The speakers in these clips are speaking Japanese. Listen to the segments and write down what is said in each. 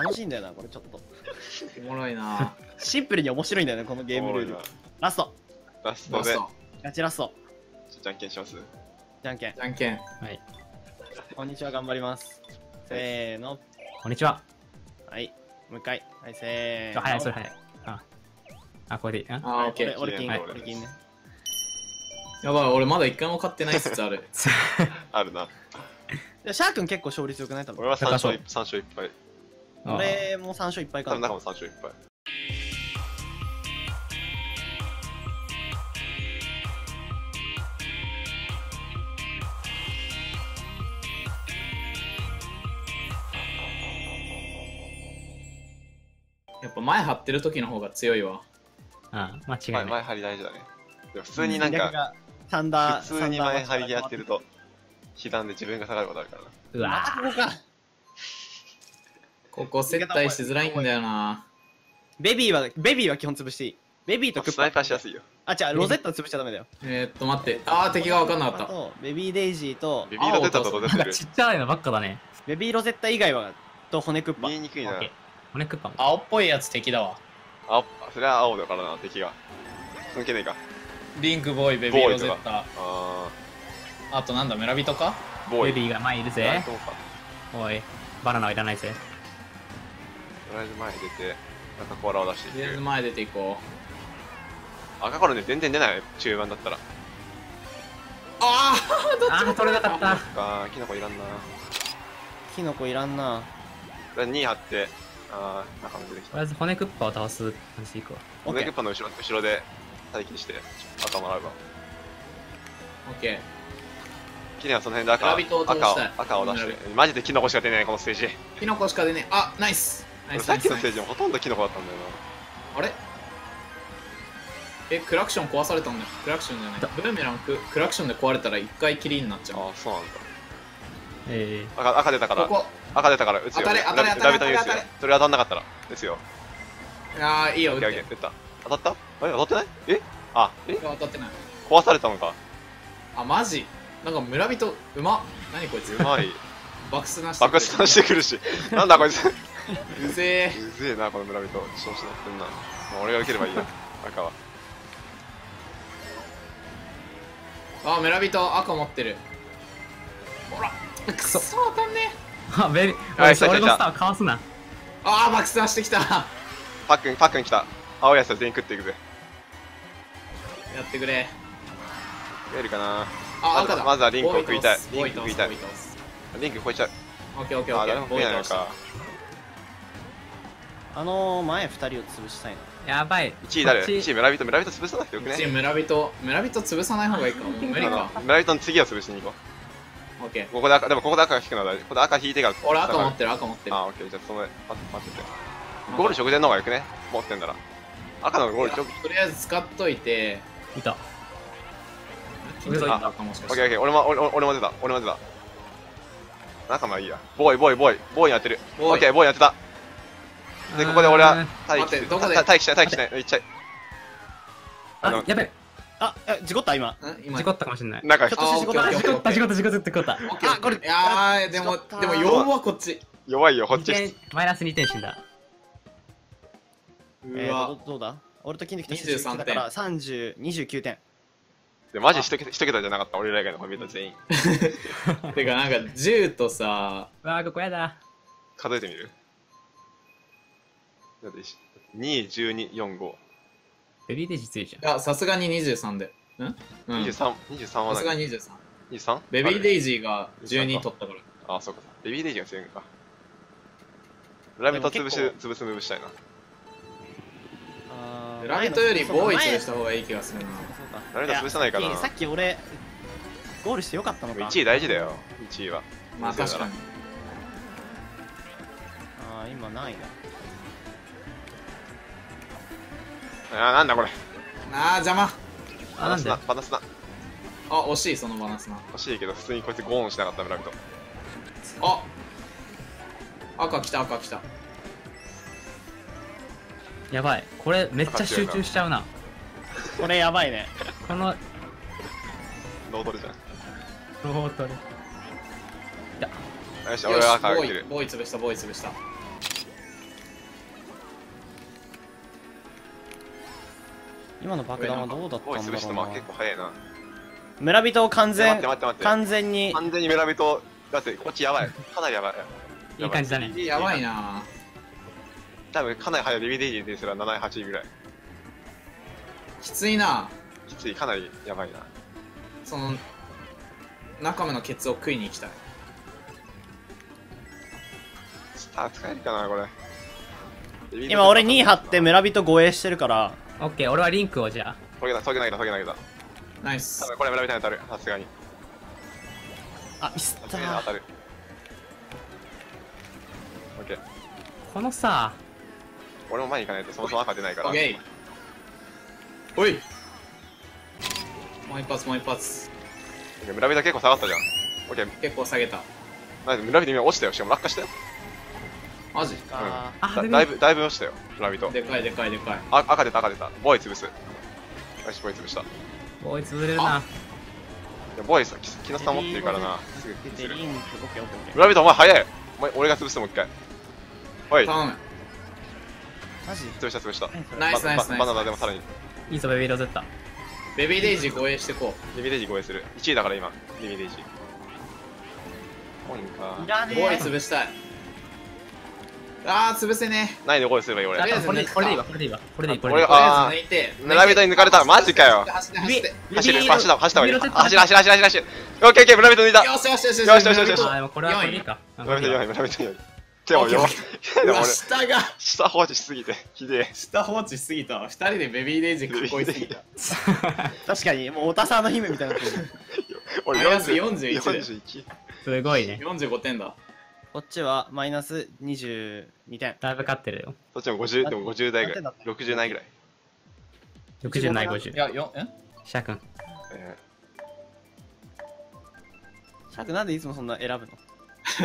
楽しいんだよなこれちょっと。おもろいな。シンプルに面白いんだよねこのゲームルール。ラスト。ラストで。ラスト。ガチラスト。じゃんけんします。じゃんけん。じゃんけん。はい。こんにちは頑張ります。せーの。こんにちは。はい。もう一回。はいせーの。あ早い、それ早い。あ、あこれでいい？あ？あーオッケー。俺俺金はい俺金ね。やばい俺まだ一回も買ってない説 ある あるな。でシャー君結構勝率よくない？多分。俺は3勝三勝1敗あ俺も3勝1敗かな。中も3勝1敗。やっぱ前張ってる時の方が強いわ。あ間違いない。前前張り大事だね。でも普通になんかサンダー普通に前張りでやってると被弾で自分が下がることあるからな。うわまたここかここ接待しづらいんだよな。ベビーはベビーは基本潰していい。ベビーとクッパ。スナイパーしやすいよ。あ違うロゼッタ潰しちゃダメだよ。えー、っと待って。あー敵が分かんなあかった。とベビーデイジーとベビーロゼッタとロゼッタいるなんか？ちっちゃいのばっかだね。ベビーロゼッタ以外はと骨クッパ。見えにくいな。骨クッパも。青っぽいやつ敵だわ。あそれは青だからな敵が。関係ねえか。リンクボーイベビーロゼッタああとなんだ村人か？ーボーイ。ベビーが前いるぜ。おい、バナナはいらないぜ。とりあえず前に出て赤コーラを出していとりあえずく前出ていこう。赤コーラね全然出ない中盤だったら。ああー、取れなかった。あーキノコいらんな。キノコいらんな。とりあえず2張ってあー中も出てきた。とりあえず骨クッパを倒す感じでいくわ。オッケーオネクッパの後ろ後ろで待機して赤もらうわオッケー。キネはその辺で赤赤を赤を出して。村マジでキノコしか出ないこのステージ。キノコしか出ねえあナイスさっきのステージもほとんどキノコだったんだよスあれ？えクラクション壊されたんだよ。クラクションじゃない。ブーメランククラクションで壊れたら一回きりになっちゃう。なああそうなんだ。え赤赤出たから。ここ。赤出たから打つよ。当たれ当たれ当たれ当たれそれ当たんなかったらですよああいいよオッ撃って打った？当たった？あれ当たってない？え？あえ？当たってない。壊されたのか。あマジ？なんか村人うまっ何こいつ？うまい。爆スなしてくる。爆散してくるし。なんだこいつ？ううぜえ。ぜえなこの村人。調子乗ってんな。もう俺が受ければいいや。赤は。あ村人赤持ってる。ほら。くそ当たんねえ。ー。あ、ベビー、はい来た来た俺俺のスターかわすな。ああ爆スなしてきた。やパックンパックン来た。青いやつは全員食っていくぜ。ってくれ。食えるかな。あまず赤だ。まずはリンクを食いたい。リンク食いたい。リンク超えちゃう。オッケーオッケーオッケあ誰も食ーあのー、前2人を潰したいなやばい。1位誰？こっち ?1 位村人？村人潰さなくてよく1ね村人。村人潰さない方がいいかも。う無理あかの村人の次を潰しに行こオッケー。うここで赤でもここで赤が引くのは大丈夫ここで赤引いてから。俺赤持ってる赤持ってる。あオッケー。じゃあその待って待って。てゴール直前の方がよくね？持ってんなら。赤のゴール直とりあえず使っといて。いた。金取ったかもしかしてオッケーオッケー。俺も俺俺も出た。俺も出た。仲間いいや。ボーイボーイボーイ。ボーイやってる。オッケーボーイやってたでここで俺は待機待ってどこで？待機しない待機しない。いっちゃい。あのあ、やべえ。あえ事故った今。事故ったかもしれない。中ちょっと事故った事故った、事故った、事故った、事故った。あこれいやーでもでも4はこっち。弱いよこっち。マイナス2点死んだ。えーうわとどどうだ？俺と金できた23だから30 29点。でマジ一桁一桁じゃなかった？俺ら以外のコンビニート全員。てかなんか10とさうわー、ここやだ。数えてみる？2、12、4、5。ベビーデジ強いじゃん。いやさすがに23でん？うん23、23はさすが何に 23? ?23? ベビーイデイジーが12取ったからあ、そうか。ベビーデイジーが強いのか。ラビット潰し潰すムーブしたいな。ラビットよりボーイ前の潰した方がいい気がするなラビット潰さないかなやさっき俺ゴールしてよかったのか1位大事だよ、1位は。まあ確かにあー今何位だあー、なんだこれ。あー邪魔あ、なんで？バナスナ、バナスナ。あ惜しいそのバランスな欲しいけど、普通にこいつゴーンしなかった、ラビット。あ赤来た赤来たやばい。これめっちゃ集中しちゃうな。これやばいねこの、ノードルじゃん。ロートル。よし、よ俺は赤が来る。ボーイ潰したボーイ潰した今の爆弾はどうだったんだろうな。潰しても結構早いな。村人を完待全って待って。待って完全に。完全に村人だってこっちやばい。かなりやばい。いい感じだね。やばいな。多分かなり早い。ビビデイジですら7、8位ぐらい。きついな。きつい。かなりやばいな。その中目のケツを食いに行きたい。スター使えるかなこれ。今俺2位張って村人護衛してるからオッケー、俺はリンクをじゃあ。トゲだトゲ投げたトゲ投げた。ナイス。多分これ村人に当たる。さすがに。あミスった。さすがに当たる。オッケー。このさ、俺も前に行かないとそもそも赤出ないから。オッケー。おい。もう一発もう一発。オッケー村人結構下がったじゃん。オッケー。結構下げた。なんで村人今落ちたよ。しかも落下したよマジ？ああ、でだだいぶだいぶ落ちたよ村人でかいでかいでかい。あ赤出た赤出た。ボーイ潰す。よしボーイ潰した。いボーイ潰れるな。やボーイさ木木下持ってるからな。すぐ潰せるーリンクオッケーオッケーオッケー村人お前早いお前俺が潰すもう一回おい頼むマジ潰した潰したナイスナイスナイスババナナでもさらにいいぞ、ベビーロゼッタ。ベビーデイジー護衛してこリミデイジー護衛する1位だから今リミデイジーコインかいらねうボーイえ潰したいあー潰せね何で護衛すればいい俺とりあえずこれで抜くかこれでいいわ、これでいいわ。これでいい、これでいい。俺とりああえず抜いて村人に抜かれたマジかよ。走って走って走る走った走った方がいい。ビビロ走る走る走る走る走る。オッケーオッケー村人抜いた。よしよしよしよしよしよしよしあこれはこれでいいか。あ村人4これでいいわ位村人4位でもオッケーようわでも俺下が。下放置しすぎてひでえ。下放置しすぎたわ。二人でベビーデイジー囲いすぎた。確かにもう太田さんの姫みたいにな 俺マイナス40 41で41すごいね。45点だこっちはマイナス22点。だいぶ勝ってるよ。そっちも50でも50代ぐらい。だって60代ぐらい。60ないい50。や、よ、ん？シャー君。えシャークなんでいつもそんな選ぶの？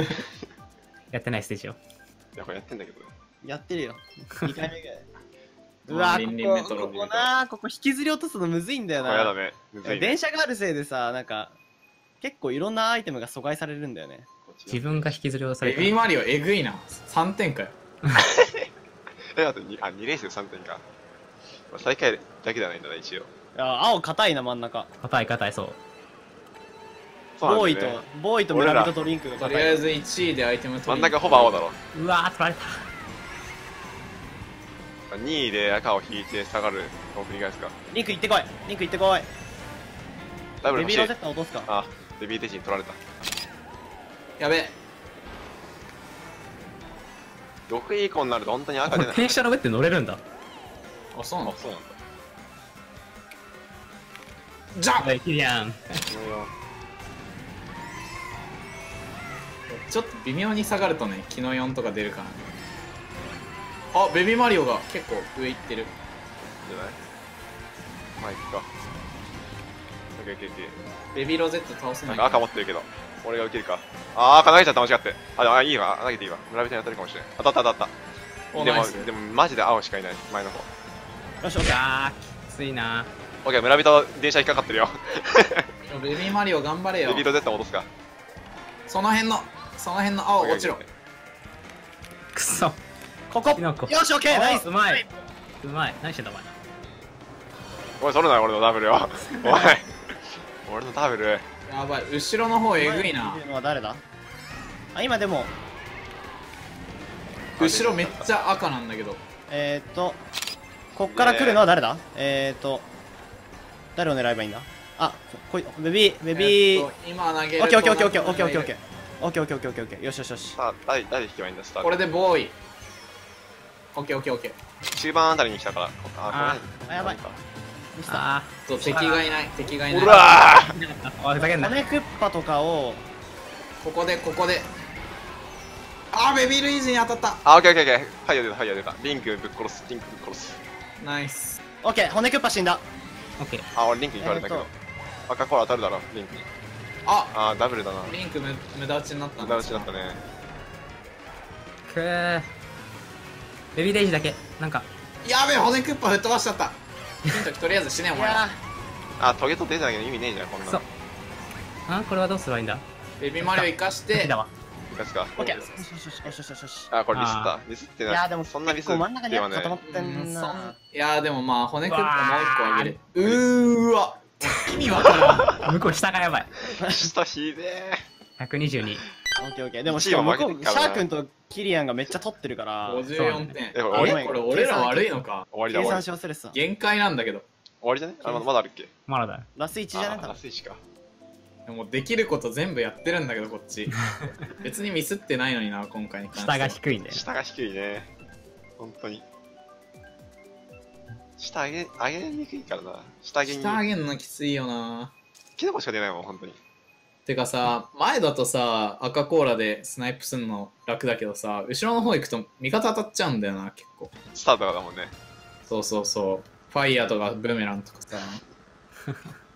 やってないステージを。ーいやこれやってんだけどね。やってるよ。2回目ぐらい。うわここここなここ引きずり落とすのむずいんだよな。やだね。むずいね。電車があるせいでさなんか結構いろんなアイテムが阻害されるんだよね自分が引きずり下ろされた。ベビーマリオえぐいな。3点かよ。えあと 2, あ2レースで3点か。まあ最下位だけではないんだな一応。いや青硬いな真ん中。硬い硬いそう。そうボーイとボーイと村人とリンクが硬い。とりあえず1位でアイテム取り真ん中ほぼ青だろうわー取られた。2位で赤を引いて下がるのを繰り返すか。リンク行ってこい。リンク行ってこい。ダブル欲しいベビーロゼッタ落とすか。あベビーデイジーに取られたやべ。6位以降になると本当に赤こ出ない。れ傾斜の上って乗れるんだ。あそうなのあそうなんだ。じゃんはいキリアンちょっと微妙に下がるとね木の4とか出るからね。あベビーマリオが結構上行ってる。じゃない？まあいくか。ベビーロゼット倒せない。赤持ってるけど俺が受けるか。あー赤投げちゃった間違って。あでもあいいわ。投げていいわ。村人に当たるかもしれない当たった当たった。でもでもマジで青しかいない。前の方。よしオッケー。きついな。オッケー村人電車引っかかってるよ。ベビーマリオ頑張れよ。ベビーロゼッタ戻すか。その辺のその辺の青落ちろ。くそ。ここ。よしオッケー。ナイス。うまい。うまい。何してんだお前。おいそれない俺のダブルよ。おい。俺のダブルやばい。後ろの方えぐいな。あ今でも。後ろめっちゃ赤なんだけど。えーっとこっから来るのは誰だ？えーっと誰を狙えばいいんだ？あこいベビーベビー。えっと今投げるオッケーオッケーオッケーオッケーオッケーオッケーオッケー。オッケーオッケーオッケーオッケーオッケーよしよしよし。さあ誰誰引けばいいんだスタート。これでボーイ。オッケーオッケーオッケー。中盤あたりに来たから。あこれあやばいあそう敵がいない敵がいない。うわー。ふざけんな。骨クッパとかをここでここで。あーベビールイージに当たった。あ、オッケーオッケーオッケー。はい、出た、はい、出た。リンクぶっ殺す、リンクぶっ殺す。ナイス。オッケー骨クッパ死んだ。オッケー。あ、俺リンクに取られたけど。赤コーラ当たるだろ、リンクに。あ。あー、ダブルだな。リンクむ無駄打ちになったん無駄打ちだったね。くー。ベビーデイジーだけ。なんか。やべえ骨クッパ吹っ飛ばしちゃったヒントとりあえず死ねお前。あ、トゲと出てないけど意味ねえじゃん、こんなそう。の。あこれはどうすればいいんだ？ベビーマリオ生かして。敵だわ。やつか。オッケー。よしよしよしよしよしよし。あ、これミスっあた。ミスってない。いやでもそんなミス結構真ん中にではね固まってんそんないやでもまあ骨クッパもう一個あげる。うー。わ。意味わからん。向こう下がやばい。下ひで122。オッケーオッケーでもしかも向こうシャー君とキリアンがめっちゃ取ってるから54点えこれあれごめんこれ俺ら悪いのか？終わりだ計終わり。算し忘れてた限界なんだけど終わりじゃねあ、まだまだあるっけ？まだだ。ラス1じゃねラス1か。でもできること全部やってるんだけどこっち 別にミスってないのにな今回に関しては下が低いんだよ。下が低いね。本当に。下上げ、上げにくいからな。下上げに。下上げんのきついよなキノコしか出ないもん、本当に。てかさ前だとさ赤コーラでスナイプすんの楽だけどさ後ろの方行くと味方当たっちゃうんだよな結構スタートからだもんね。そうそうそうファイヤーとかブーメランとかさ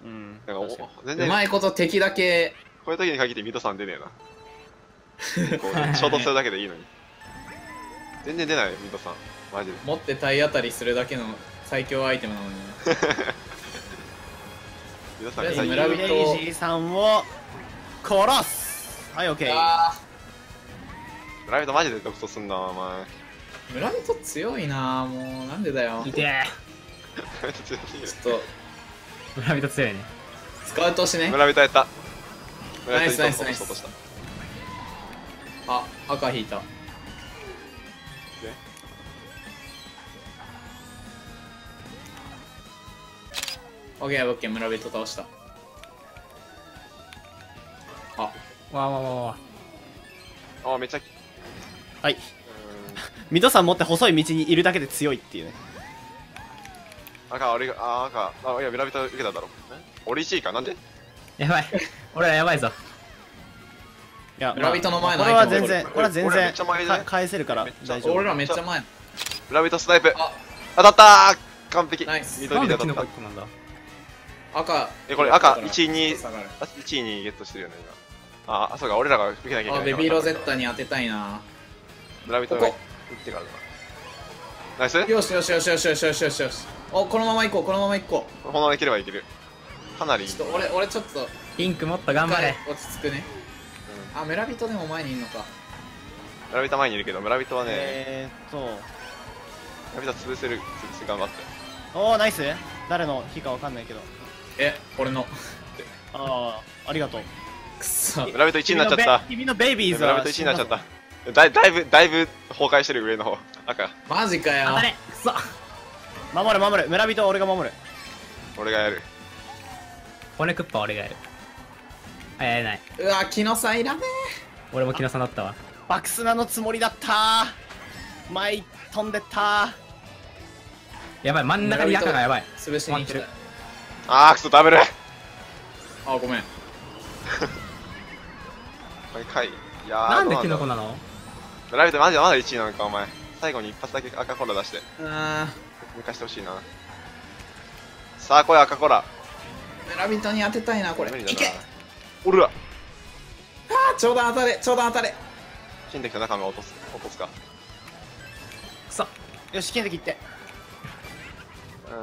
うんなんかお確かに全然、うまいこと敵だけこういう時に限ってミドさん出ねえな。こう衝突するだけでいいのに。全然出ないよ、ミドさん。マジで。持って体当たりするだけの最強アイテムなのにミドさんとりあえずが最近村人さんを殺すはいオッケーあライブとマジで独走すんな、お前。ー村人強いなもうなんでだよいてえ。ライブ強すぎる。ちょっと村人強いね。スカウトしね村人やった。村ナイスナイスナイス落とした。あ赤引いたオッケーオッケー村人倒したわあわあわあわ。あ。あ、めっちゃ。はい。うーん。ミドさん持って細い道にいるだけで強いっていうね。赤、俺が、あ、赤。あ、いや、村人受けただろ。え？俺1位か？なんで？やばい。俺らやばいぞ。いや村人の前のこれは全然これは全然返せるから大丈夫。俺らめっちゃ前。村人スナイプ。あ。当たったー！完璧。ナイス。緑で当たった。なんでキノコ1個なんだ？赤。えこれ赤だから。1 2下がる。あ1位にゲットしてるよね今ああそうか俺らが受けなきゃいけないあベビーロゼッタに当てたいな。村人が打こ。こってからだナイス。よしよしよしよしよしよしよし。よしおこのまま行こうこのまま行ここのままいければいける。かなり。うちょっと俺俺ちょっと。ピンクもっと頑張れ。落ち着くね。あ村人でも前にいるのか。村人前にいるけど村人はねえーっと。村人潰せる潰せ頑張って。おおナイス。誰の日かわかんないけど。え俺の。ああありがとうくそ村人1位になっちゃった。君のベ君のベイビーズは村人1位になっちゃった。だいだいぶだいぶ崩壊してる上の方。赤。マジかよ。当たれ。くそ守る守る。村人は俺が守る。俺がやる。骨クッパ俺がやる。あ、やれない。うわ木のさいらね俺も木のさんだったわ。バクスナのつもりだった。前飛んでった。やばい、真ん中に赤がやばい。え潰しに来た。止まっあーくそダブルあごめん これかいいやーなんでキノコなの？村人マジでまだ1位なのかお前。最後に一発だけ赤コーラ出して。あ抜かしてほしいな。さあこれ赤コーラー村人に当てたいなこれ。無理だな。いけ。おるわ。あーちょうど当たれちょうど当たれ。金敵と仲間を落とす。落とすか。くそ。よし剣で切って。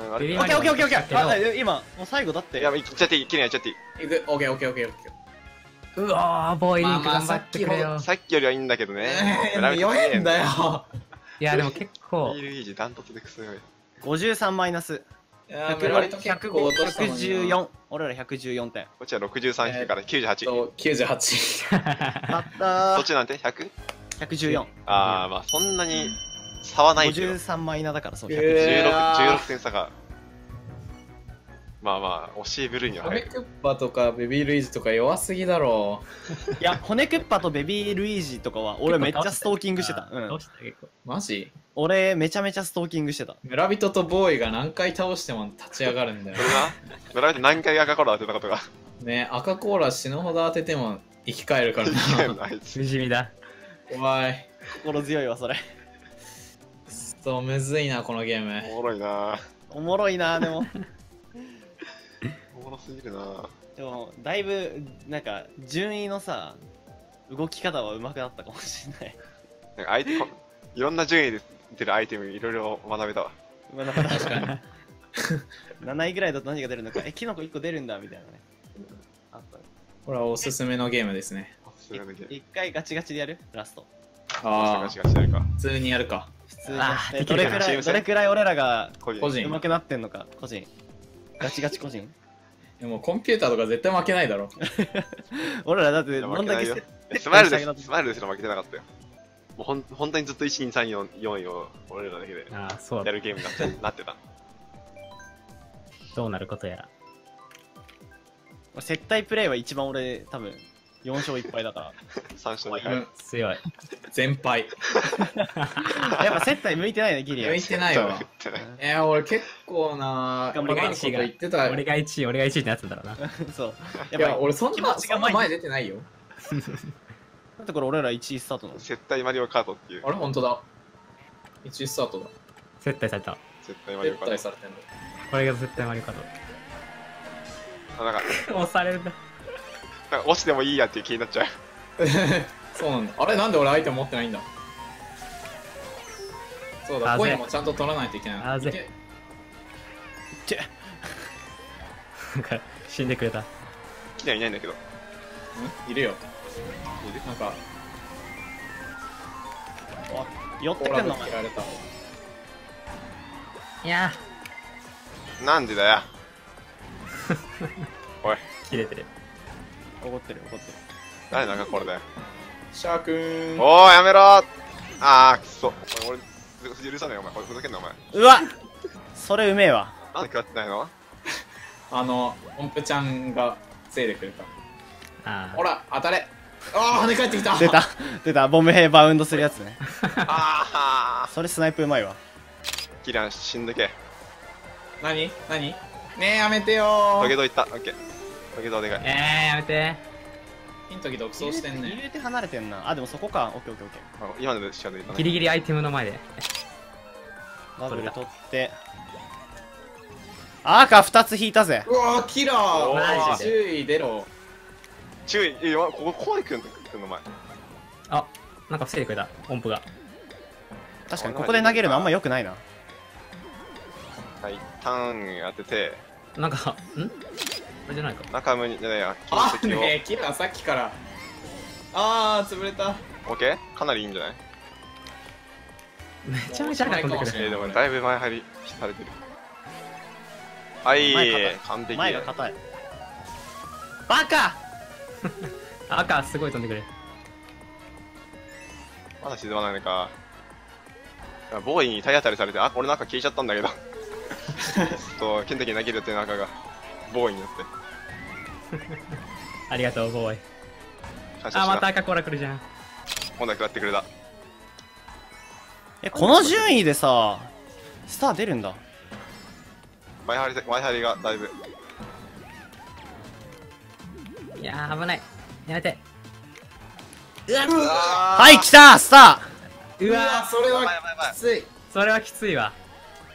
うんあれビビオッケーオッケーオッケーオッケー。今もう最後だって。いやいっちゃっていいきれいにやっちゃっていい。いく。オッケーオッケーオッケーオッケーうわー、ボーイリンクまあまあ頑張ってくれよ。さっきよりはいいんだけどね。えー、弱えんだよ。いや、でも結構。ビー、ルイージダントツでくすごい。53マイナス。いやー100村人結構落としたのにな114俺ら114点。こっちは63引くから98と98あ ったそっちなんて？100? 114ああまあそんなに差はないけど。53マイナだからそうえ110 16, ー16点差がまあまあ惜しい部類にはコメ入る。クッパとかベビールイージとか弱すぎだろ。いや骨クッパとベビールイージとかは俺めっちゃストーキングしてた。うんどうした結構。マジ？俺めちゃめちゃストーキングしてた。村人とボーイが何回倒しても立ち上がるんだよ。それな？村人何回赤コーラ当てたことが？ね赤コーラ死ぬほど当てても生き返るからな。あいつ不死身だ。怖い。心強いわそれ。そむずいなこのゲーム。おもろいな。おもろいなでも。おもろすぎるな。でもだいぶなんか順位のさ動き方は上手くなったかもしれない。なんか相手こいろんな順位で出るアイテムいろいろ学べたわ。まあなんか確かに。7位ぐらいだと何が出るのかえキノコ1個出るんだみたいなね。あった。ねこれはおすすめのゲームですね。一回ガチガチでやる？ラスト。ああガチガチやるか。普通にやるか。普通にどれくらいどれくらい俺らが個人。個人。上手くなってんのか個人。ガチガチ個人でもコンピューターとか絶対負けないだろ 俺らだってどんだけ負けないよせえスマイルですスマイルですら負けてなかったよもうほん本当にずっと1234位を俺らだけで。やるゲームになってなってたどうなることやら。接待プレイは一番俺多分4勝1敗だか3勝2敗うん強い。全敗。ら やっぱ接待向いてないねギリア。向いてないわ。えー、俺結構な頑張りますこと言ってた。俺が1位、俺が1位ってなってたんだろうな。そう。いや俺そん気なそんな前出てないよ。だってこれ俺ら1位スタートな。の接待マリオカートっていう。あれ本当だ。1スタートだ。接待された。接待マリオ絶カート対されてんの。これが絶対マリオカーあなんか。ト。押されるんだ。なんか落ちてもいいやっていう気になっちゃう。そうなんだ。あれなんで俺アイテム持ってないんだ？そうだコインもちゃんと取らないといけない。あぜ。いなんか、死んでくれた。来てはいないんだけど。ん？いるよ。いる？なんか。寄ってくんの？いや。なんでだよ。おい。ー、切れてる。怒ってる怒ってる。誰なんかこれだよシャーくーんおーやめろ。ーあーくそ。お前俺許さないよお前。これふざけんなお前。うわ。それうめえわ。なんで食らってないの？あの音符ちゃんがせいでくれた。あほら当たれ。ああ跳ね返ってきた。出た。出た。ボム兵バウンドするやつね。あそれスナイプうまいわ。ーキラン死んでけ。何？何？ねえやめてよトゲードいった。オッケートゲドお願い。ー。えー、やめて。ヒントキ独走してん入ねれて離れてんな。あでもそこか。オッケーオッケーオッケあ今のでしか出たギねリギリアイテムの前で。ーバブル取って。赤2つ引いたぜ。うわーキラおー注意出ろ。注意いやここここまで来るの前。あ、なんか防いでくれた。音符が。確かにここで投げるのあんま良くないな。はいターン当てて。なんか、ん？これじゃないか。中向にじゃないやあ金石を。ねえキラーさっきから。あー潰れた。オッケー？かなりいいんじゃない？めちゃめちゃ早く飛んでくる。えー、でもだいぶ前張りされてる。はい完璧。前が硬い。バカ！赤すごい飛んでくる。まだ沈まないのか。ボーイに体当たりされてあ俺なんか消えちゃったんだけど。ちょっとケンタッキー投げるって中がボーイになって ありがとう、ボーイ。あ、また赤コーラ来るじゃん。今度は食らってくれた。えこの順位でさスター出るんだ。前張り前張りがだいぶ。いやー、危ない。やめて。ははい来たスタうわうわーそれはきつい。ー、それはきついわ。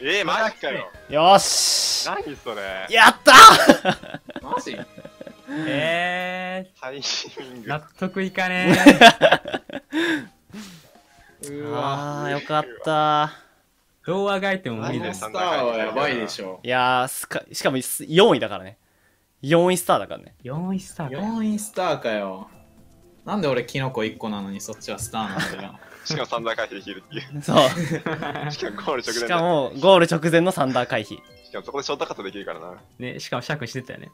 えー、マジかよ。ーよーし。何それ。やったー。マジ？えタイミンー、グ。納得いかねうわあーよかった。ー。童話がいても無理です。このスターはやばいでしょ。いやースカしかも4位だからね。4位スターだからね。4位スタート。4位スターかよ。なんで俺キノコ1個なのにそっちはスターなんだよ。しかもサンダー回避できるっていう。そう。しかもゴール直前しでかもゴール直前のサンダー回避。しかもそこでショートカットできるからな。ね、しかもシャークしてたよね。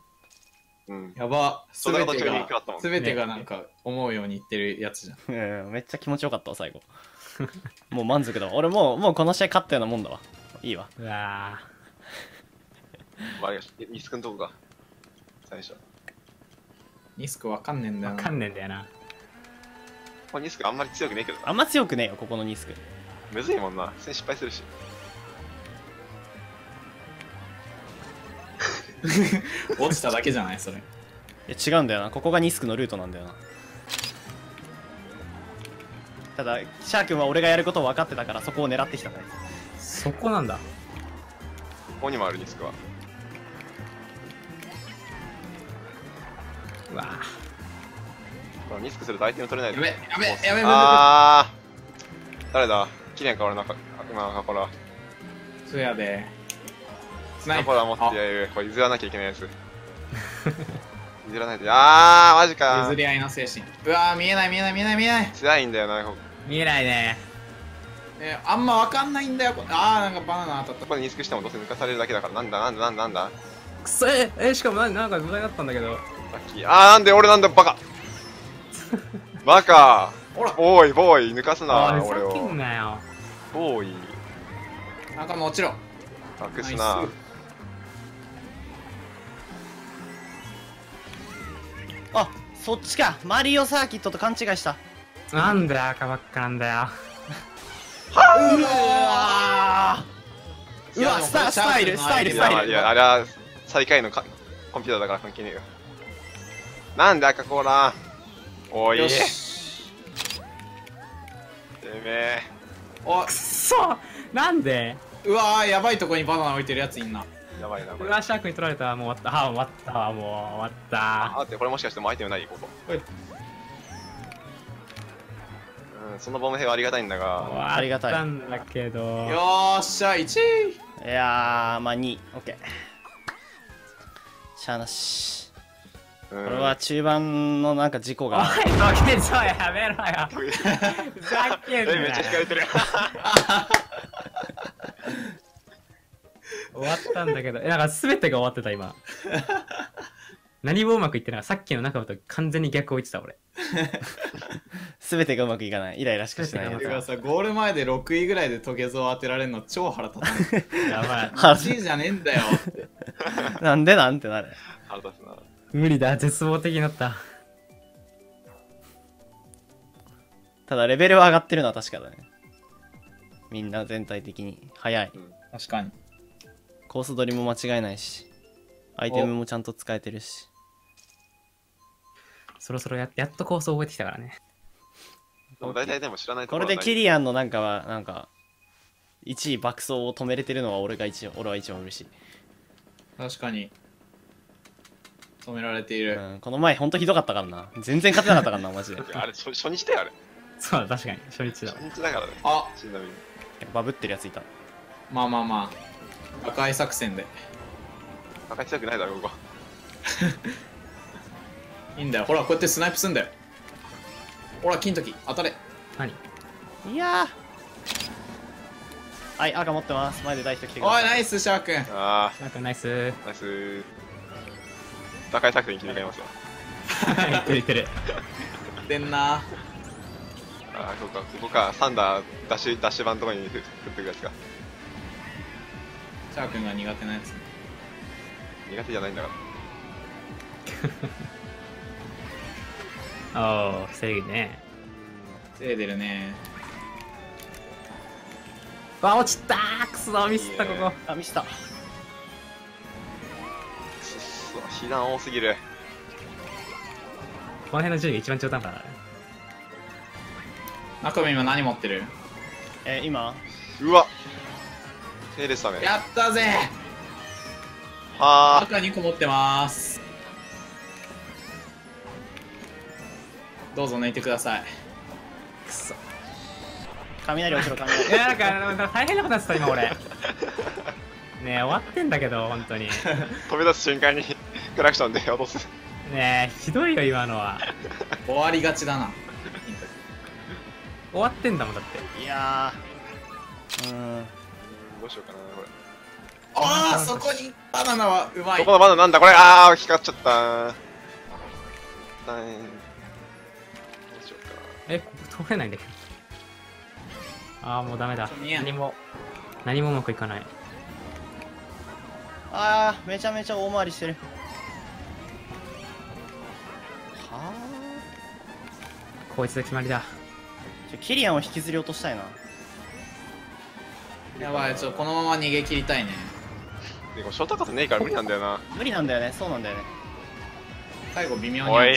うん。やば。そんなこと中に全てが食らったもん全てがなんか思うようにいってるやつじゃん。うんめっちゃ気持ちよかったわ最後。もう満足だわ。俺もうもうこの試合勝ったようなもんだわ。いいわ。うわまああれがミスクのとこか。最初。ニスクわかんねえんー、だよな。わかんねえんだよな。ニスクあんまり強くねえけど。なあんま強くねえよここのニスク。むずいもんな。失敗するし 落ちただけじゃないそれ。いや違うんだよな。ここがニスクのルートなんだよな。ただシャー君は俺がやることを分かってたからそこを狙ってきたんだよそこなんだ。ここにもあるニスクは。うわ。このニスクするとアイテム取れない。やべやべやべやべあー。誰だ？キレンか俺のか今のカポラそうやでスナイカプポラ持ってやるこれ譲らなきゃいけないやつ。譲らないで。あーマジか。譲り合いの精神。うわー見えない見えない見えない見えない。辛いんだよなこ見えないね。えーあんまわかんないんだよ。こあーなんかバナナ当たっこで認識してもどうせ抜かされるだけだからなんだなんだなんだなんだ。くそええしかもななんか具材だったんだけど。ラッキー。あーなんで俺なんだバカ。バカ。たほら。ボーイボーイ抜かすな俺を。ボーイ。仲間落ちろ。隠すなあそっちか。マリオサーキットと勘違いした。なんで赤ばっかなんだよ。うわうわスタスタイルスタイルいスタイル。やいやあれは最下位のかコンピューターだから関係ねえよ。なんで赤コーラおい。よてしめえ。おくそ。なんで？うわーやばいとこにバナナ置いてるやついんなやばいなこれ。うわシャークに取られたもう終わった。あ終わった。わもう終わったあ待ってこれもしかしてもうアイテムない？ここ。はい。うんそのボム兵はありがたいんだが。ありがたいったんだけど。よーっしゃ1位い。やーまあ2オッケー。しゃあなし。うん。これは中盤のなんか事故おいがドケゾやめろ よ。ふざけんなよ。えめっちゃ引かれてる終わったんだけど。えなんか全てが終わってた今。何もうまくいってない。さっきの中と完全に逆を言ってた俺。全てがうまくいかない。イライラしかしてないやつてかさゴール前で6位ぐらいでトゲゾを当てられるの超腹立つ。やばい。1位じゃねえんだよ。っ てなんでなんてなる。腹立つな。無理だ。絶望的になった。ただレベルは上がってるのは確かだね。みんな全体的に。速い。確かにコース取りも間違いないしアイテムもちゃんと使えてるし。そろそろややっとコースを覚えてきたからね。でも大体でも知らないとこれでキリリアンのなんかはなんか1位爆走を止めれてるのは俺が一俺は一番嬉しい、確かに。止められている、うん、この前ほんとひどかったからな。全然勝てなかったからなマジで。あれ初初日だよあれ。そうだ確かに。初日だ初日だから。ねあ。ちなみに。バブってるやついた。まあまあまあ赤い作戦で。赤い強くないだろここ。いいんだよ。ほらこうやってスナイプすんだよ。ほら金時当たれ。何？いやー。はい赤持ってます。前で大人来てください。おいナイスシャー。君あなんかナイス。ーナイス。高い作戦に切り替えますわ言ってる言ってる。でんな。あーそうか。ここか。サンダーダッシュダッシュ版とかに振ってくるやつかシャー君が苦手なやつ。苦手じゃないんだから。おお防ぐね。防いでるね。わ落ちたー。くそミスったここ。あミスった。くっそ被弾多すぎる。この辺の順位が一番中途半端だね。中身今何持ってる？えー、今？うわテレサメ。やったぜ。はあ。赤2個持ってます。どうぞ抜いてください。くそ。雷落ちろ雷いやなんかなんか大変なことになってた今俺。ねえ終わってんだけど本当に。飛び出す瞬間にクラクションで落とす。ねえひどいよ今のは。終わりがちだな。終わってんだもんだって。いやー。うーんどうしようかなこれ。ああそこにバナナはうまい。ここのバナナなんだこれ。ああ光っちゃった。大変どうしようか。えここ通れないんだけど。ああもうダメだ。何も何もうまくいかない。あーめちゃめちゃ大回りしてる。はこいつで決まりだ。キリアンを引きずり落としたいなやばいちょっとこのまま逃げ切りたいね。なでもショートカットねえから無理なんだよな。無理なんだよね。そうなんだよね。最後微妙におい。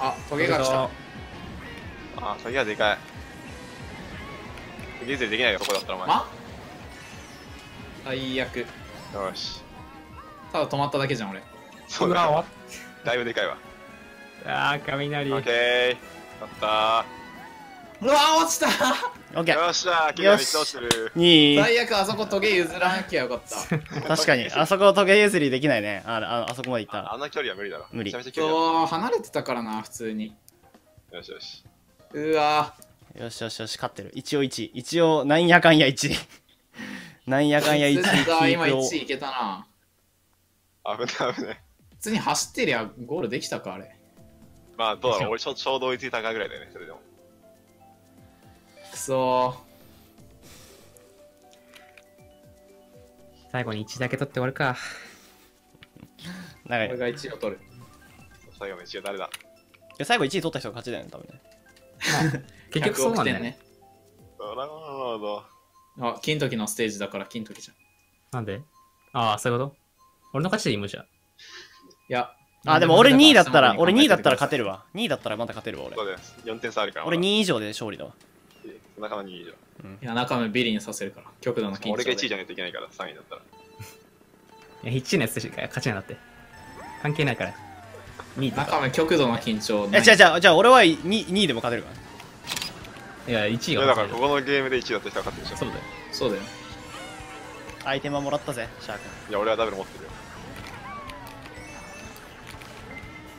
あトゲが来た。ああ先がでかい。ゲーゼルできないよここだったらお前。ま？最悪。よし。ただ止まっただけじゃん俺。そうだだいぶでかいわ。あー雷。オッケー。やったうわー落ちた。オッケーよっしゃー、キリアめっちゃ落ちてる。2位最悪あそこトゲ譲らなきゃよかった。確かに。あそこ時計譲りできないね。あああそこまで行った。ああの距離は無理だろ。無理。そう離れてたからな普通に。ろ。よしよし。うわよしよしよし勝ってる。一応1位。一応なんやかんや1位。なんやかんや1位。今キープを1位いけたな。危ない危ない。普通に走ってりゃゴールできたかあれ。まあ、どうだろう。俺ちょちょうど追いついたかぐらいだよね、それでも。くそ最後に1だけ取って終わるか。長いー俺が1位を取る。最後の一応誰だ？で最後1位取った人が勝ちだよね多分ね。結局そうなんだよ100億点ね。なるほど。あ金時のステージだから金時じゃん。いなんで？ああ、そういうこと？俺の勝ちでいい？もんじゃん。や。あでも俺2位だったら俺2位だったら勝ててるわ。2位だったらまた勝てるわ俺。そうだよ。4点差あるから。俺2位以上で勝利だわ仲間2位以上。いや中身ビリにさせるから極度の緊張俺が1位じでゃないといけないから、3位だったら。いや、1位のやつしか勝ちなんだって。関係ないから。2位と中か。身極度の緊張えじゃあじゃあじゃあ俺は 2, 2位でも勝てるからいや、1位がいやだから、ここのゲームで1位だった人が勝ってるでしょ。そうだよ。そうだよアイテムはもらったぜシャークいや、俺はダブル持ってるよ。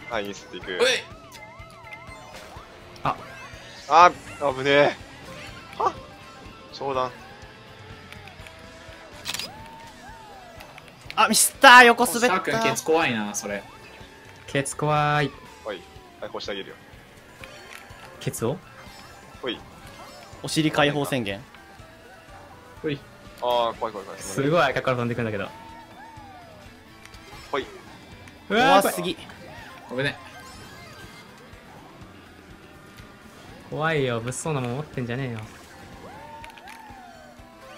はい、ミスっていく。あー、危ねえ。は商談。あミスったー横シ滑ったャーケツ怖いなそれケツ怖い。おい、解放してあげるよ。ケツを？おい。お尻解放宣言ういあー、怖い怖い怖い。すごい赤から飛んでくんだけど。ほい。うわすぎごめんね怖いよ。物騒なもん持ってんじゃねえよ。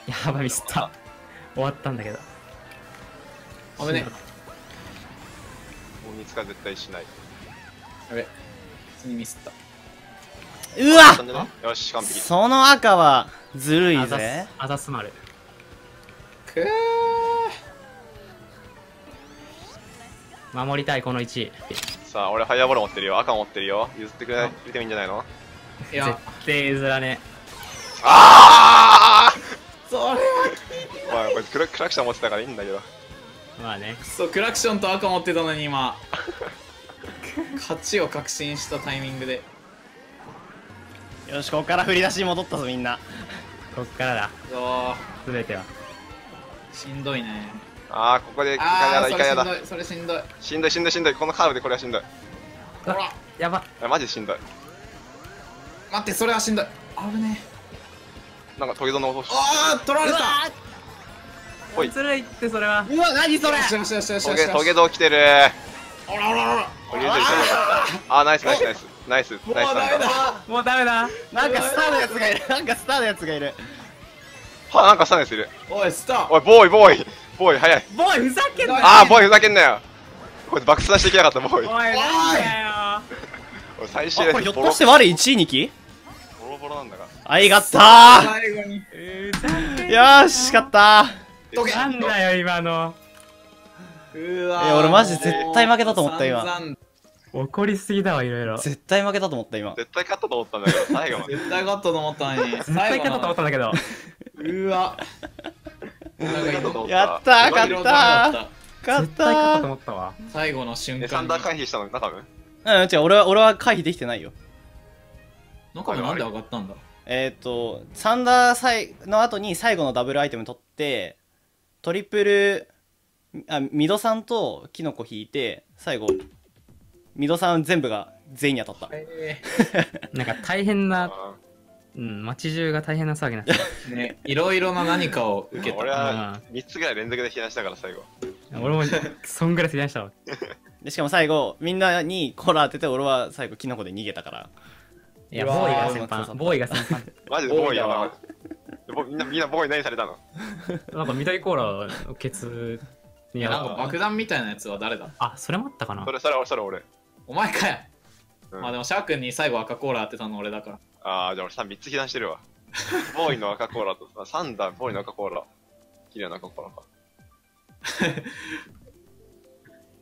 やばい、ミスった。終わったんだけど。ごめんねもう見つか絶対しない。やべ普通にミスったうわよし、完璧。その赤はずるいあざぜす、あざすまる。くー守りたい、この1位。さあ、俺ファイアボール持ってるよ。赤持ってるよ。譲ってくれ、てもいいんじゃないの？いや絶対譲らねあそれはーおい、これクラクラクション持ってたからいいんだけど。え。まあね。くそクラクションと赤持ってたのに今 勝ちを確信したタイミングでよしここから振り出しに戻ったぞみんなこっからだ。うわすべては。ーしんどいねあー、ここでイカあやだ、イカやだ。いそれしんどいしんどい、しんどい、しんどい。このカーブでこれはしんどい。ほらやば。あマジでしんどい。待ってそれはしんどい危ねえなんか、トゲゾの音しあー取られたおいずるいって、それは。うわ何それよしよしよしよしトゲ、トゲゾ来てるおらおらおらこれ譲る人なかった。あ、ナイス、ナイス、ナイス。ナイス、もうナイスなんだ。ダメだもうダメだ。なんかスターのやつがいるなんかスターのやつがいるは、なんかスタンですいる。おいスターおい、ボーイ、ボーイ。ボーイ、早い。ボーイ、ふざけんなよ。あー、ボーイふざけんなよ。こいつ爆散してきやがった、ボーイ。おい、なんだよ。俺最終これひょっとして我1位2期ボロボロなんだが。あいがったよーし勝った。なんだよ、今の。うわいや俺マジ絶対負けたと思った今。怒りすぎだわ、いろいろ。絶絶対負けたと思った今。絶対勝ったと思ったんだけど、最後まで。絶対勝ったと思ったのに。対勝ったと思ったんだけど。うわ。やったー勝ったー。勝っ絶対勝ったとた思ったわ。最後の瞬間に。ンダー回避したの？中分ーうん違う俺は俺は回避できてないよ。中身なんで上がったんだ？えっ、ー、とサンダーサイの後に最後のダブルアイテム取ってトリプルあミドさんとキノコ引いて最後ミドさん全部が全員に当たったえ なんか大変な、あうん、街中が大変な騒ぎになっちゃっー ねいろいろな何かを受けた俺は3つぐらい連続で避難したから、最後。た。俺も、そんぐらい避難したわ。でしかも最後みんなにコーラ当てて俺は最後キノコで逃げたからいや、ボーイが先うまく刺さった般。ボーイが先般。マジでボーイやば。ボみんな、みんなボーイ何されたの？なんか緑コーラのケツにいやなんあか爆弾みたいなやつは誰だ？あ、それもあったかなそれ、それ俺、それ俺。お前かよ、うんまあでもシャークに最後赤コーラ当てたの俺だからあー、じゃあ俺3つ避難してるわ。ボーイの赤コーラと、あサンダー、ボーイの赤コーラ。キリアの赤コーラか。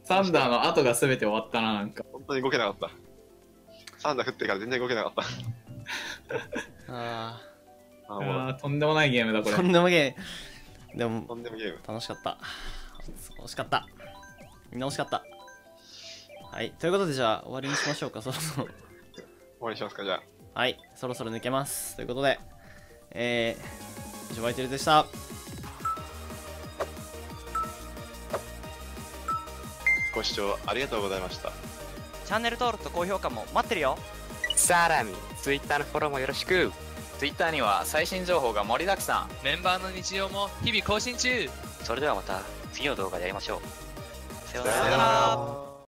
サンダーの後が全て終わったななんか本当に動けなかった。サンダー降ってから全然動けなかった。あああーとんでもないゲームだこれ。あとんでもゲーでもとんでもゲーム。楽しかった。惜しかった。みんな惜しかった。はい。ということでじゃあ終わりにしましょうか そろそろ。終わりにしますか、じゃあ。はい。そろそろ抜けます。ということでえー、以上バイテルでした。ご視聴ありがとうございました。チャンネル登録と高評価も待ってるよ。さらに Twitter のフォローもよろしく。Twitter には最新情報が盛りだくさん。メンバーの日常も日々更新中。それではまた次の動画で会いましょう。さようなら